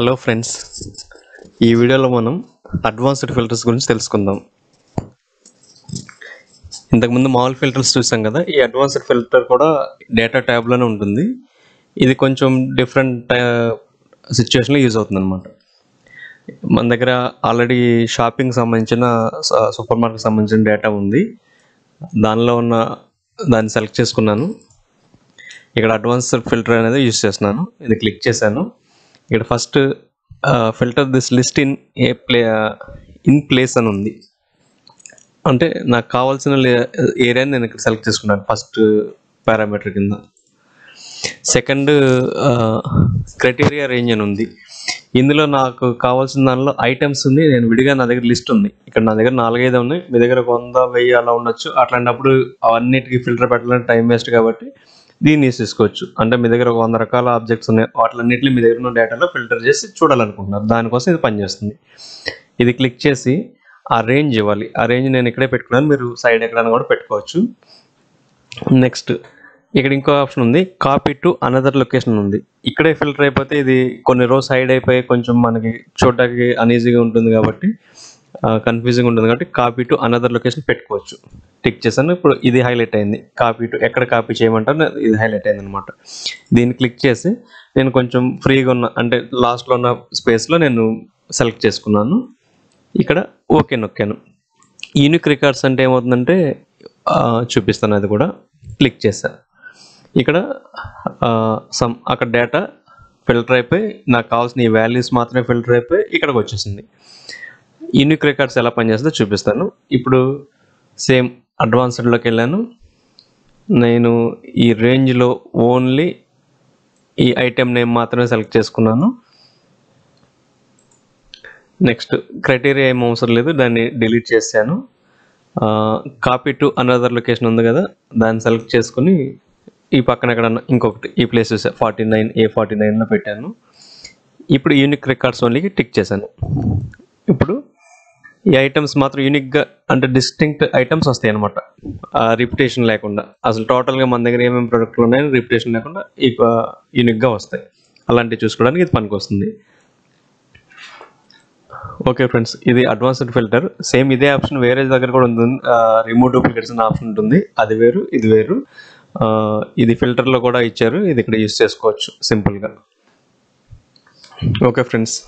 Hello friends ఈ వీడియోలో మనం అడ్వాన్స్డ్ ఫిల్టర్స్ గురించి తెలుసుకుందాం. ఇంతకుముందు మామూలు ఫిల్టర్స్ చూసాం కదా ఈ అడ్వాన్స్డ్ ఫిల్టర్ కూడా డేటా ట్యాబ్లోనే ఉంటుంది. ఇది కొంచెం డిఫరెంట్ సిచ్యువేషన్లో యూజ్ అవుతుంది అనమాట మన దగ్గర ఆల్రెడీ షాపింగ్ సంబంధించిన సూపర్ మార్కెట్ సంబంధించిన డేటా ఉంది. దానిలో ఉన్న దాన్ని సెలెక్ట్ చేసుకున్నాను. ఇక్కడ అడ్వాన్స్డ్ ఫిల్టర్ అనేది యూజ్ చేస్తున్నాను. ఇది క్లిక్ చేశాను. ఇక్కడ first filter this list in a play in place అని ఉంది. అంటే నాకు కావాల్సిన ఏరియాని నేను ఇక్కడ సెలెక్ట్ చేసుకున్నాను ఫస్ట్ పారామీటర్ కింద. సెకండ్ క్రైటీరియా రేంజ్ అని ఉంది. ఇందులో నాకు కావాల్సిన దానిలో ఐటమ్స్ ఉంది నేను విడిగా నా దగ్గర లిస్ట్ ఉంది. ఇక్కడ నా దగ్గర నాలుగైదు ఉన్నాయి మీ దగ్గర వంద వెయ్యి అలా ఉండొచ్చు. అట్లాంటప్పుడు అవన్నిటికీ ఫిల్టర్ పెట్టాలంటే టైం వేస్ట్ కాబట్టి దీన్ని యూస్ చేసుకోవచ్చు అంటే మీ దగ్గర ఒక వంద రకాల ఆబ్జెక్ట్స్ ఉన్నాయి. వాటిలన్నింటినీ మీ దగ్గర ఉన్న డేటాలో ఫిల్టర్ చేసి చూడాలనుకుంటున్నారు. దానికోసం ఇది పనిచేస్తుంది. ఇది క్లిక్ చేసి ఆ రేంజ్ ఇవ్వాలి. ఆ రేంజ్ నేను ఇక్కడే పెట్టుకున్నాను. మీరు సైడ్ ఎక్కడైనా కూడా పెట్టుకోవచ్చు. నెక్స్ట్ ఇక్కడ ఇంకో ఆప్షన్ ఉంది. కాపీ టు అనదర్ లొకేషన్ ఉంది. ఇక్కడే ఫిల్టర్ అయిపోతే ఇది కొన్ని రోజు సైడ్ అయిపోయి కొంచెం మనకి చూడడానికి అనీజీగా ఉంటుంది కాబట్టి కన్ఫ్యూజింగ్ ఉంటుంది కాబట్టి కాపీ టు అనదర్ లొకేషన్ పెట్టుకోవచ్చు. టిక్ చేశాను ఇప్పుడు ఇది హైలైట్ అయింది. కాపీ టు ఎక్కడ కాపీ చేయమంటారు ఇది హైలైట్ అయింది అనమాట దీన్ని క్లిక్ చేసి నేను కొంచెం ఫ్రీగా ఉన్న అంటే లాస్ట్లో ఉన్న స్పేస్లో నేను సెలెక్ట్ చేసుకున్నాను. ఇక్కడ ఓకే నొక్కాను. యూనిక్ రికార్డ్స్ అంటే ఏమవుతుందంటే చూపిస్తాను అది కూడా. క్లిక్ చేశాను ఇక్కడ సమ్ అక్కడ డేటా ఫిల్టర్ అయిపోయి నాకు కావాల్సిన ఈ వాల్యూస్ మాత్రమే ఫిల్టర్ అయిపోయి ఇక్కడికి వచ్చేసింది. యూనిక్ రికార్డ్స్ ఎలా పనిచేస్తుందో చూపిస్తాను. ఇప్పుడు సేమ్ అడ్వాన్స్డ్లోకి వెళ్ళాను. నేను ఈ రేంజ్లో ఓన్లీ ఈ ఐటెం నేమ్ మాత్రమే సెలెక్ట్ చేసుకున్నాను. నెక్స్ట్ క్రైటీరియా ఏం అవసరం లేదు దాన్ని డిలీట్ చేశాను కాపీ టు అనదర్ లొకేషన్ ఉంది కదా దాన్ని సెలెక్ట్ చేసుకుని ఈ పక్కన ఎక్కడ ఇంకొకటి ఈ place forty nine A forty నైన్లో పెట్టాను. ఇప్పుడు యూనిక్ రికార్డ్స్ ఓన్లీకి టిక్ చేశాను. ఇప్పుడు ఈ ఐటమ్స్ మాత్రం యూనిక్గా అంటే డిస్టింక్ట్ ఐటమ్స్ వస్తాయి అనమాట రిపిటేషన్ లేకుండా. అసలు టోటల్గా మన దగ్గర ఏమేమి ప్రొడక్ట్లు ఉన్నాయని రిపిటేషన్ లేకుండా ఈ యూనిక్గా వస్తాయి. అలాంటివి చూసుకోవడానికి ఇది పనికొస్తుంది. ఓకే ఫ్రెండ్స్ ఇది అడ్వాన్స్డ్ ఫిల్టర్ సేమ్ ఇదే ఆప్షన్ వేరే దగ్గర కూడా ఉంది రిమూవ్ డూప్లికేట్స్ అనే ఆప్షన్ ఉంటుంది. అది వేరు ఇది వేరు. ఇది ఫిల్టర్లో కూడా ఇచ్చారు. ఇది ఇక్కడ యూస్ చేసుకోవచ్చు సింపుల్గా. Okay friends